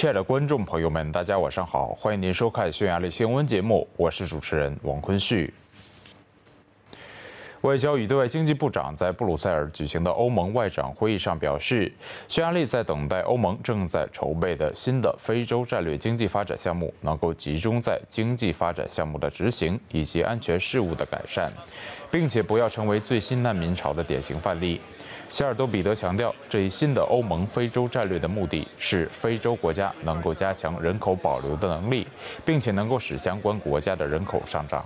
亲爱的观众朋友们，大家晚上好，欢迎您收看匈牙利新闻节目，我是主持人王坤旭。外交与对外经济部长在布鲁塞尔举行的欧盟外长会议上表示，匈牙利在等待欧盟正在筹备的新的非洲战略经济发展项目能够集中在经济发展项目的执行以及安全事务的改善，并且不要成为最新难民潮的典型范例。希尔多彼得强调，这一新的欧盟非洲战略的目的是非洲国家能够加强人口保留的能力，并且能够使相关国家的人口上涨。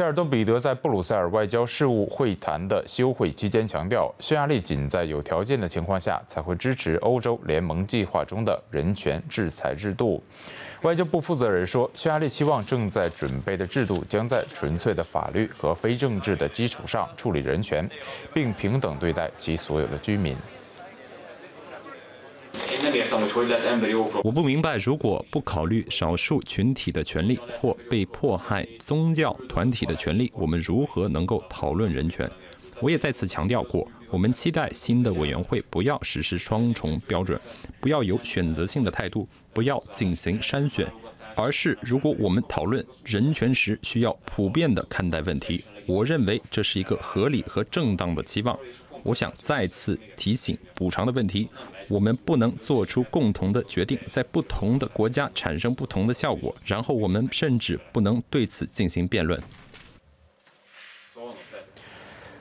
希尔多彼得在布鲁塞尔外交事务会谈的休会期间强调，匈牙利仅在有条件的情况下才会支持欧洲联盟计划中的人权制裁制度。外交部负责人说，匈牙利希望正在准备的制度将在纯粹的法律和非政治的基础上处理人权，并平等对待其所有的居民。我不明白，如果不考虑少数群体的权利或被迫害宗教团体的权利，我们如何能够讨论人权？我也再次强调过，我们期待新的委员会不要实施双重标准，不要有选择性的态度，不要进行筛选，而是如果我们讨论人权时，需要普遍的看待问题。我认为这是一个合理和正当的期望。我想再次提醒补偿的问题。我们不能做出共同的决定，在不同的国家产生不同的效果，然后我们甚至不能对此进行辩论。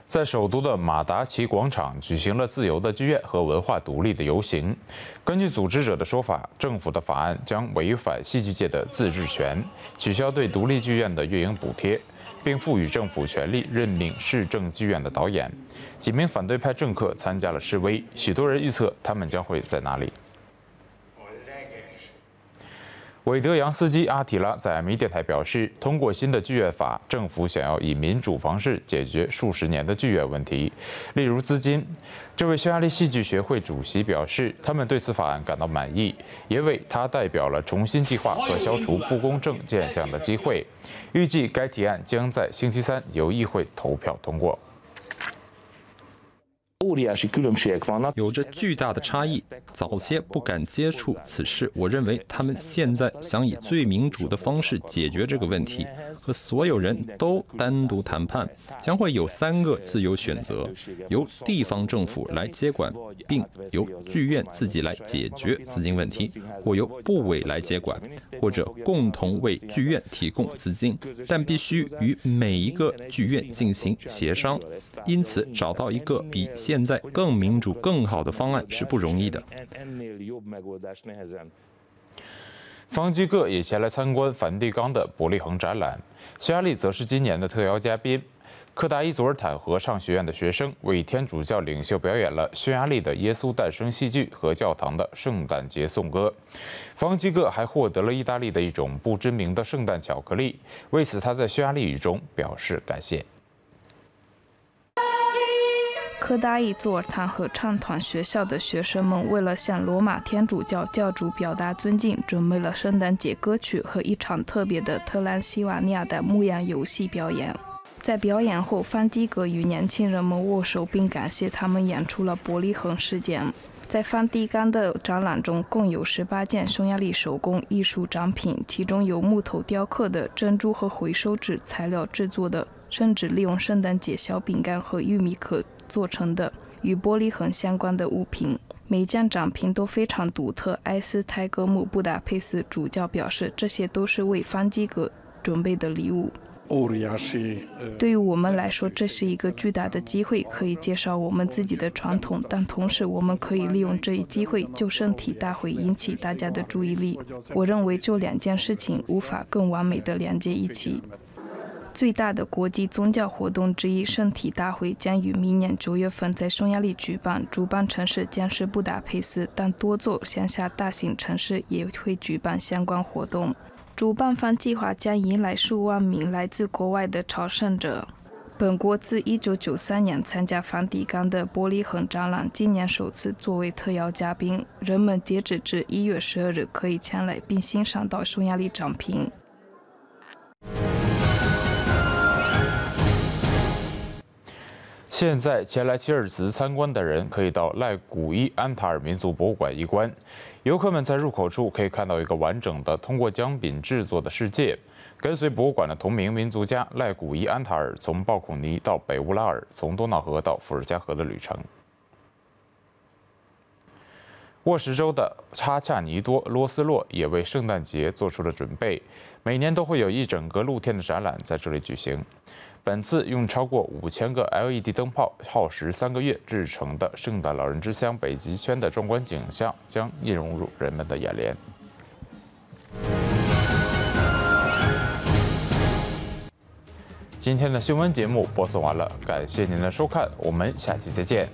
在首都的马达奇广场举行了自由的剧院和文化独立的游行。根据组织者的说法，政府的法案将违反戏剧界的自治权，取消对独立剧院的运营补贴。并赋予政府权力任命市政剧院的导演。几名反对派政客参加了示威，许多人预测他们将会在哪里。韦德扬斯基阿提拉在米电台表示，通过新的剧院法，政府想要以民主方式解决数十年的剧院问题，例如资金。这位匈牙利戏剧学会主席表示，他们对此法案感到满意，也为他代表了重新计划和消除不公正现象的机会。预计该提案将在星期三由议会投票通过。有着巨大的差异。早些不敢接触此事，我认为他们现在想以最民主的方式解决这个问题，和所有人都单独谈判。将会有三个自由选择：由地方政府来接管，并由剧院自己来解决资金问题，或由部委来接管，或者共同为剧院提供资金，但必须与每一个剧院进行协商。因此，找到一个比。现在更民主、更好的方案是不容易的。方基各也前来参观梵蒂冈的伯利恒展览，匈牙利则是今年的特邀嘉宾。科达伊佐尔坦合唱学院的学生为天主教领袖表演了匈牙利的耶稣诞生戏剧和教堂的圣诞节颂歌。方基各还获得了意大利的一种不知名的圣诞巧克力，为此他在匈牙利语中表示感谢。科达伊佐尔坦合唱团学校的学生们为了向罗马天主教教主表达尊敬，准备了圣诞节歌曲和一场特别的特兰西瓦尼亚的牧羊游戏表演。在表演后，范基格与年轻人们握手，并感谢他们演出了伯利恒事件。在梵蒂冈的展览中，共有十八件匈牙利手工艺术展品，其中有木头雕刻的珍珠和回收纸材料制作的，甚至利用圣诞节小饼干和玉米壳。做成的与玻璃痕相关的物品，每件展品都非常独特。埃斯泰格姆布达佩斯主教表示，这些都是为方基格准备的礼物。对于我们来说，这是一个巨大的机会，可以介绍我们自己的传统，但同时我们可以利用这一机会就圣体大会引起大家的注意力。我认为，这两件事情无法更完美的连接一起。最大的国际宗教活动之一——圣体大会将于明年九月份在匈牙利举办，主办城市将是布达佩斯，但多座乡下大型城市也会举办相关活动。主办方计划将迎来数万名来自国外的朝圣者。本国自1993年参加梵蒂冈的玻璃恒展览，今年首次作为特邀嘉宾。人们截止至1月12日可以前来并欣赏到匈牙利展品。现在前来吉尔兹参观的人可以到赖古伊安塔尔民族博物馆一观。游客们在入口处可以看到一个完整的通过姜饼制作的世界，跟随博物馆的同名民族家赖古伊安塔尔从鲍孔尼到北乌拉尔，从多瑙河到伏尔加河的旅程。沃什州的查恰尼多罗斯洛也为圣诞节做出了准备，每年都会有一整个露天的展览在这里举行。本次用超过五千个 LED 灯泡，耗时三个月制成的圣诞老人之乡北极圈的壮观景象将映入人们的眼帘。今天的新闻节目播送完了，感谢您的收看，我们下期再见。